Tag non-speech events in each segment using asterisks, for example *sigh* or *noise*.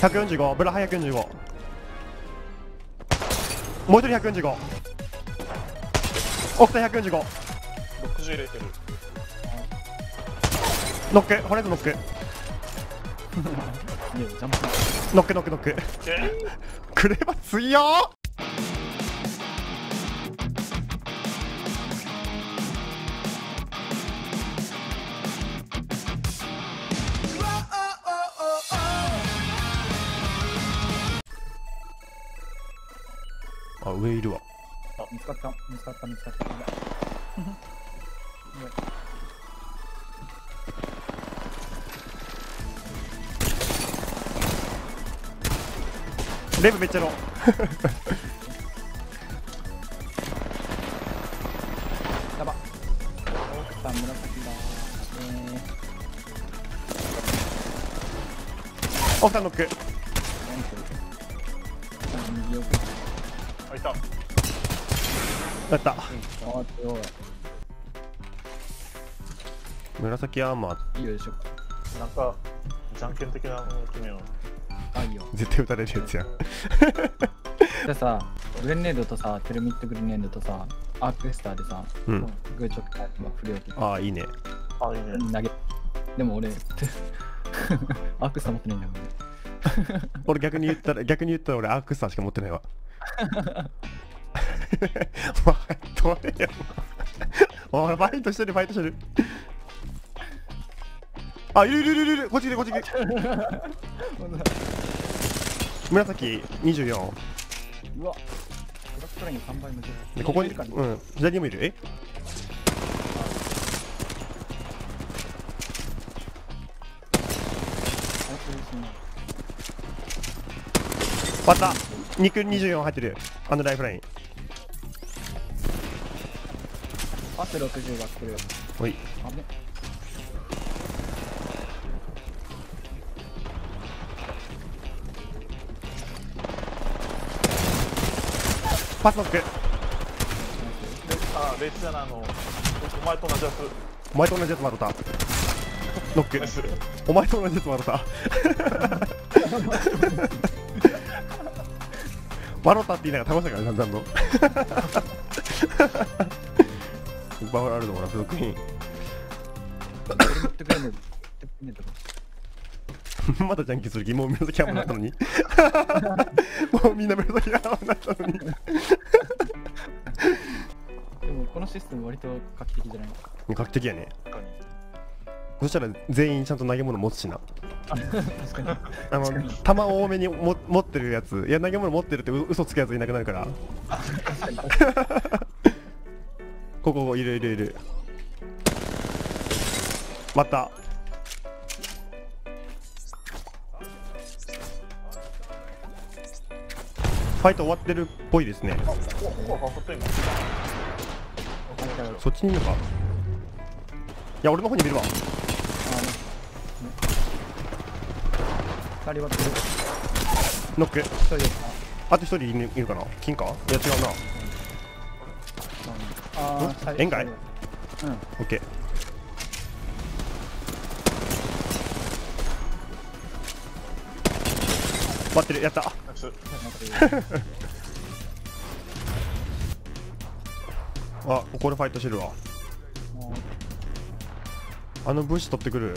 145ブラハ145もう一人145オフタ145 60入れてる。ノックホレーズノック。ノックノックノック。え？クレバ強っ上いるわ。見つかった。見つかった見つかった。*laughs* レブめっちゃロー。やば。奥さん紫だ。えオフタノック。ー。右奥あいた。やった。あ強い。紫アーマー。いいよいしょなんかじゃんけん的な君のあいいよ。絶対撃たれるやつやん。じゃあさグレネードとさテルミットグレネードとさアークエスターでさうん。グーチョ振り置きああいいね。あいいね。投げでも俺 *laughs* アークエスター持ってないんだもんね。俺逆に言ったら逆に言ったら俺アークスターしか持ってないわまあどれよおいファイトしてるファイトしてる。あいるいるいるいるこっち来てこっち来て。紫24うわ。ブラックライン3倍無ここにうん。左にもいる。え？また肉24入ってる。あのライフライン。あと60が来るおい。あねパスノック。であレイチだなあの。お前と同じやつ。お前と同じやつまた。ノック。お前と同じやつまた *laughs* バロタって言いながら倒したからね散々の。バロあるのかなドテルミットグレネード *laughs* まだジャンキーする気もう紫山になったのに。もうみんな紫山になったのに。でもこのシステム割と画期的じゃない？画期的やねそしたら全員ちゃんと投げ物持つしな。確かに。あの弾多めにも持ってるやつ。いや投げ物持ってるってう嘘つくやついなくなるから。*laughs* ここいるいるいる。また。ファイト終わってるっぽいですね。そっちにいるのかいや俺の方に見るわ二人割ってるノック。一人。ですかあと一人いるいるかな？金か？いや違うな。あー二人円外うん。オッケー。待ってる。やった。*laughs* あここでファイトしてるわ。もあの武士取ってくる。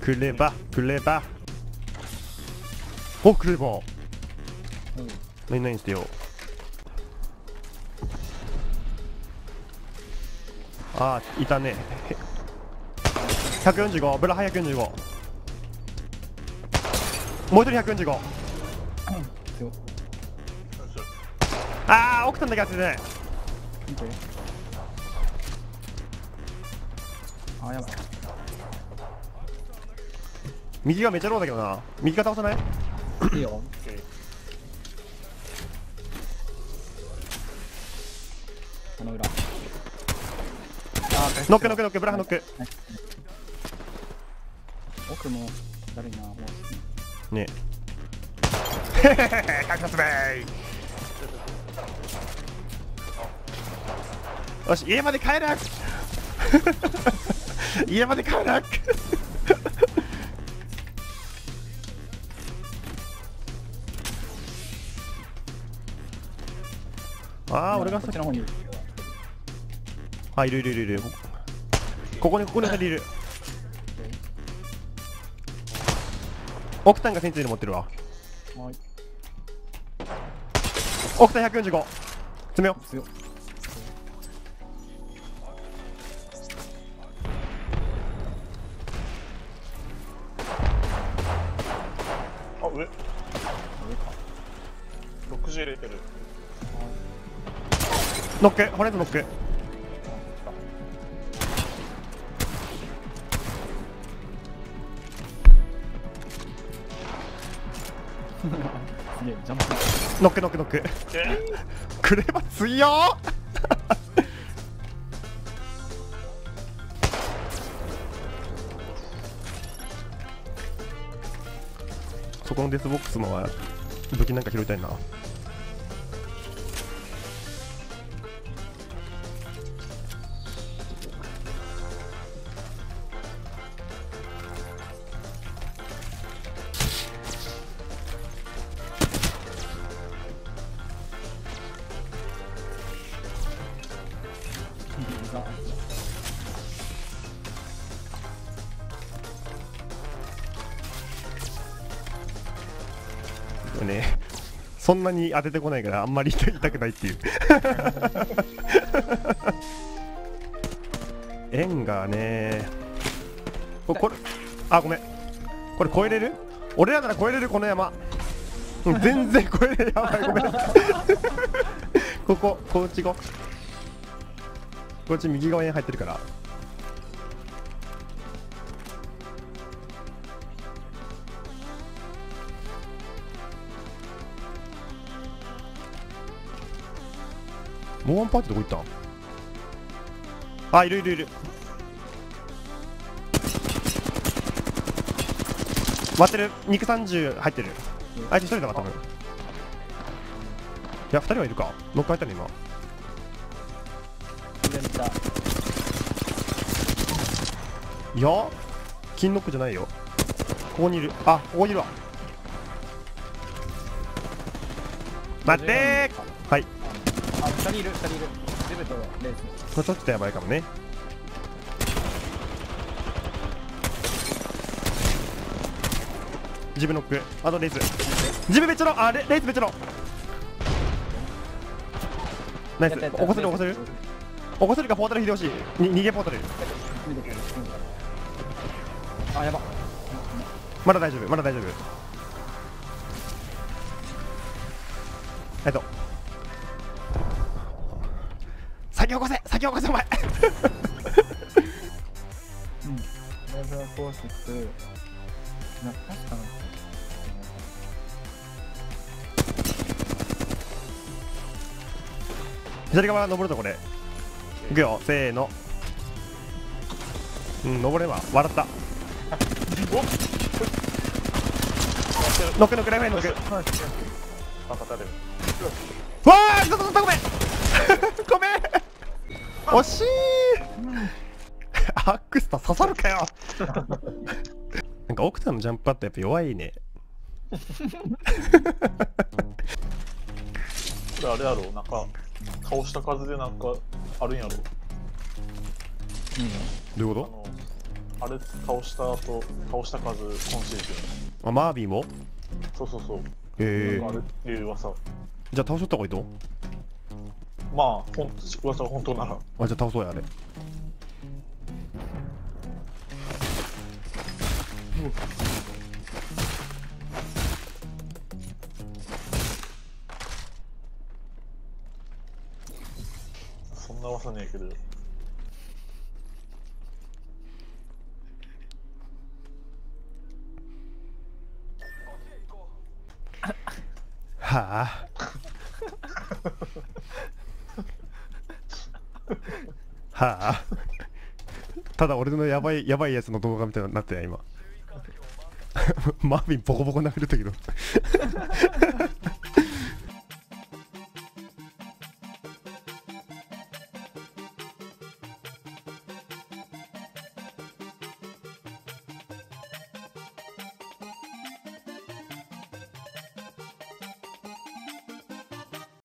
くればくればおくればううん。何何してよ。あーいたね。へ145ブラハ145もう一人145強っあー奥さんだけやって。ね見て。あーやばい。右がめっちゃローだけどな。右が倒さない？いいよオッケーこの裏あーノックノックノックブラハノック。奥もだるいなもうね。へへへへカクサスベイよし家まで帰らん。*laughs* 家まで帰らああ俺がこっちの方にいる。あいるいるいるいる。ここにここに2人いる奥タンがセンチネル持ってるわ。はい。奥タン145詰めよ強っあ上。上か。60入れてる。うノックホレンズノック。すげえジャンプノックノックノック。えクレバ強っ。そこのデスボックスのは武器なんか拾いたいなねそんなに当ててこないからあんまり痛痛くないっていう。*laughs* 円がねここれあごめん。これ超えれる？俺らなら超えれるこの山。うん全然超えれる。やばいごめん。*laughs* こここっち行こっち右側に入ってるから。もうワンパーティーどこ行った？あいるいるいる。割ってる。肉30入ってる。あいつ一人だな多分。いや二人はいるか。乗っかえたね今。たいや金ノックじゃないよ。ここにいる。あここにいるわ。待ってー。はい。あ二人いる二人いる。デブとレース。これちょっとやばいかもね。ジブノック。あとレース。ジブ別のあレレース別の。ナイス。起こせる起こせる？起こせるかポータル秀吉に逃げポータル。あやば。まだ大丈夫まだ大丈夫。えっと。先起こせ先起こせお前。うん。レーザーフォース2な確かな。左側登るぞこれいくよせーの。うん登れば笑った。ノックノックライフラインノックあ立たれる。わあちょっとごめん。*laughs* ごめん。惜しい。アックスタ刺さるかよ。*laughs* なんか奥さんのジャンプパッドやっぱ弱いね。*laughs* これあれやろなんか倒した数でなんかあるんやろ。いいねどういうこあのあれ倒した後倒した数今シーズとあマービーも？ンそうそうそう。へえなんかあるっていう噂。じゃあ倒しとった方がいいと？まあほん噂が本当なら。あじゃあ倒そうやあれ。そんな噂ねえけど。はあ？はあ？ただ俺のやばいやばいやつの動画みたいになってない今。マービンボコボコ殴るったけど